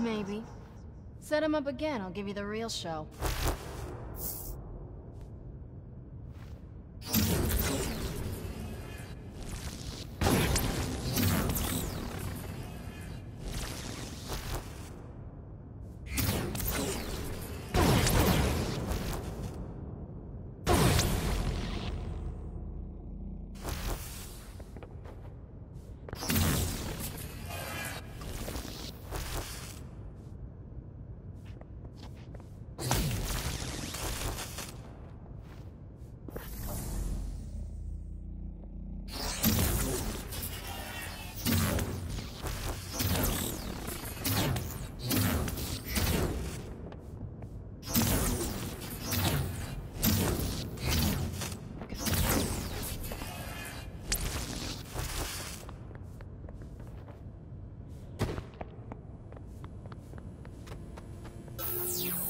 Maybe. Set him up again, I'll give you the real show. You